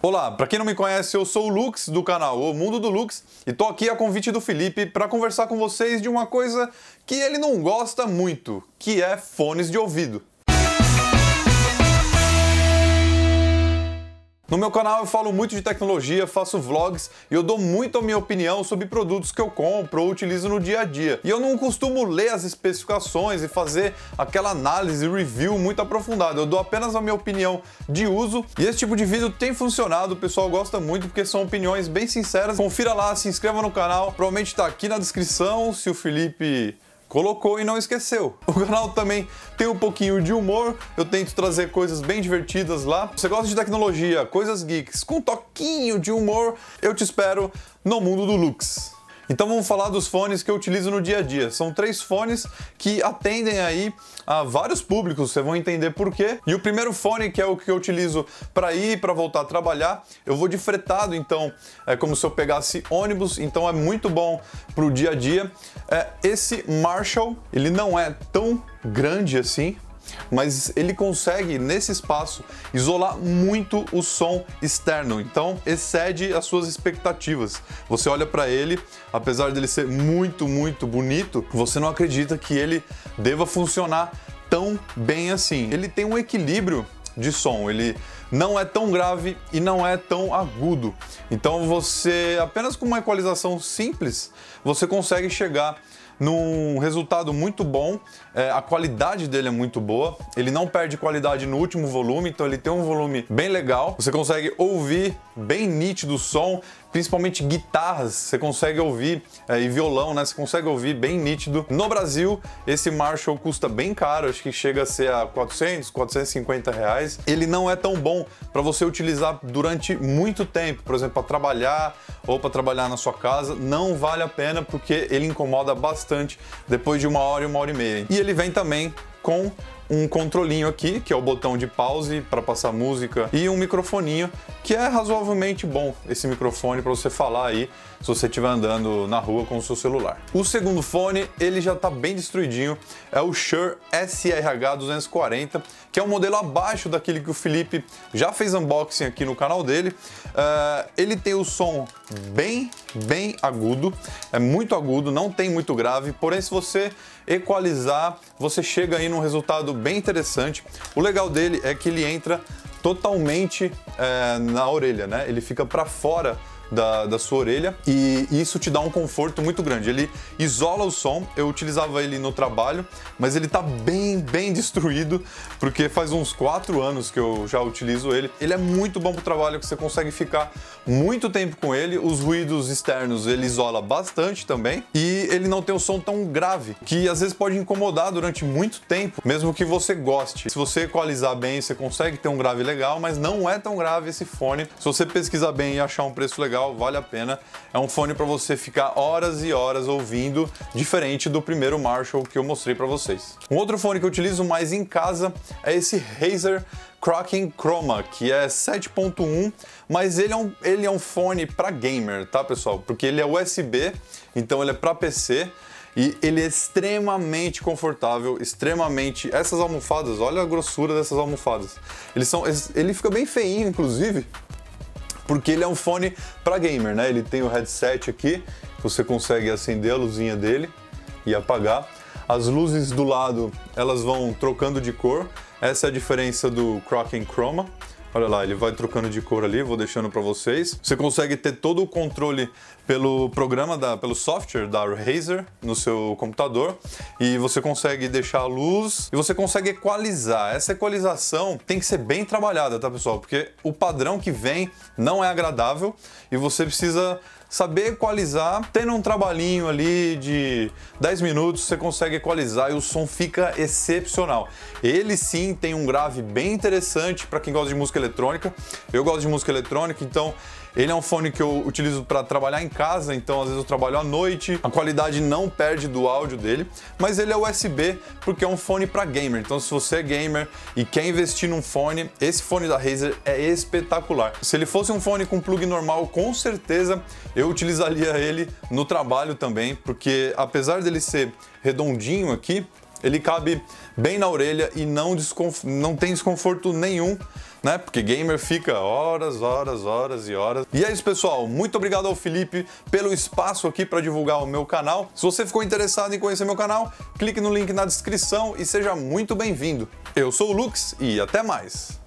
Olá, para quem não me conhece, eu sou o Lux do canal O Mundo do Lux e tô aqui a convite do Felipe para conversar com vocês de uma coisa que ele não gosta muito, que é fones de ouvido. No meu canal eu falo muito de tecnologia, faço vlogs e eu dou muito a minha opinião sobre produtos que eu compro ou utilizo no dia a dia. E eu não costumo ler as especificações e fazer aquela análise review muito aprofundada. Eu dou apenas a minha opinião de uso e esse tipo de vídeo tem funcionado, o pessoal gosta muito porque são opiniões bem sinceras. Confira lá, se inscreva no canal, provavelmente está aqui na descrição se o Felipe colocou e não esqueceu. O canal também tem um pouquinho de humor, eu tento trazer coisas bem divertidas lá. Você gosta de tecnologia, coisas geeks, com um toquinho de humor, eu te espero no mundo do Lux. Então vamos falar dos fones que eu utilizo no dia a dia. São três fones que atendem aí a vários públicos, vocês vão entender por quê. E o primeiro fone, que é o que eu utilizo para ir para voltar a trabalhar, eu vou de fretado, então é como se eu pegasse ônibus, então é muito bom para o dia a dia. É, esse Marshall, ele não é tão grande assim, mas ele consegue nesse espaço isolar muito o som externo, então excede as suas expectativas. Você olha para ele, apesar dele ser muito, muito bonito, você não acredita que ele deva funcionar tão bem assim. Ele tem um equilíbrio de som, ele não é tão grave e não é tão agudo. Então você apenas com uma equalização simples, você consegue chegar num resultado muito bom. É, a qualidade dele é muito boa. Ele não perde qualidade no último volume, então ele tem um volume bem legal. Você consegue ouvir bem nítido o som, principalmente guitarras, você consegue ouvir é, e violão, né? Você consegue ouvir bem nítido. No Brasil, esse Marshall custa bem caro, acho que chega a ser a 400, 450 reais. Ele não é tão bom para você utilizar durante muito tempo, por exemplo, para trabalhar ou para trabalhar na sua casa, não vale a pena porque ele incomoda bastante depois de uma hora e uma hora e meia. E ele vem também com um controlinho aqui, que é o botão de pause para passar música, e um microfoninho, que é razoavelmente bom esse microfone para você falar aí se você estiver andando na rua com o seu celular. O segundo fone, ele já está bem destruidinho, é o Shure SRH 240, que é um modelo abaixo daquele que o Felipe já fez unboxing aqui no canal dele. Uh, ele tem o som bem, bem agudo, é muito agudo, não tem muito grave, porém se você equalizar, você chega aí num resultado bem interessante. O legal dele é que ele entra totalmente é, na orelha, né? Ele fica para fora da, da sua orelha e isso te dá um conforto muito grande. Ele isola o som, eu utilizava ele no trabalho, mas ele tá bem, bem destruído, porque faz uns 4 anos que eu já utilizo ele. Ele é muito bom pro trabalho, que você consegue ficar muito tempo com ele, os ruídos externos ele isola bastante também e ele não tem o som tão grave, que às vezes pode incomodar durante muito tempo, mesmo que você goste. Se você equalizar bem, você consegue ter um grave legal, mas não é tão grave esse fone. Se você pesquisar bem e achar um preço legal, legal, vale a pena. É um fone para você ficar horas e horas ouvindo, diferente do primeiro Marshall que eu mostrei para vocês. Um outro fone que eu utilizo mais em casa é esse Razer Kraken Chroma, que é 7.1, mas ele é um, ele é um fone para gamer, tá pessoal? Porque ele é USB, então ele é para PC. E ele é extremamente confortável, extremamente. Essas almofadas, olha a grossura dessas almofadas. Eles são, ele fica bem feinho, inclusive porque ele é um fone para gamer, né? Ele tem o headset aqui, você consegue acender a luzinha dele e apagar. As luzes do lado, elas vão trocando de cor. Essa é a diferença do Kraken Chroma. Olha lá, ele vai trocando de cor ali, vou deixando para vocês. Você consegue ter todo o controle pelo programa, da, pelo software da Razer no seu computador e você consegue deixar a luz e você consegue equalizar. Essa equalização tem que ser bem trabalhada, tá pessoal? Porque o padrão que vem não é agradável e você precisa saber equalizar, tendo um trabalhinho ali de 10 minutos, você consegue equalizar e o som fica excepcional. Ele sim tem um grave bem interessante para quem gosta de música eletrônica. Eu gosto de música eletrônica, então ele é um fone que eu utilizo para trabalhar em casa, então às vezes eu trabalho à noite, a qualidade não perde do áudio dele, mas ele é USB porque é um fone para gamer. Então se você é gamer e quer investir num fone, esse fone da Razer é espetacular. Se ele fosse um fone com plug normal, com certeza eu utilizaria ele no trabalho também, porque apesar dele ser redondinho aqui, ele cabe bem na orelha e não, não tem desconforto nenhum né? Porque gamer fica horas, horas, horas e horas. E é isso, pessoal. Muito obrigado ao Felipe pelo espaço aqui para divulgar o meu canal. Se você ficou interessado em conhecer meu canal, clique no link na descrição e seja muito bem-vindo. Eu sou o Lux e até mais.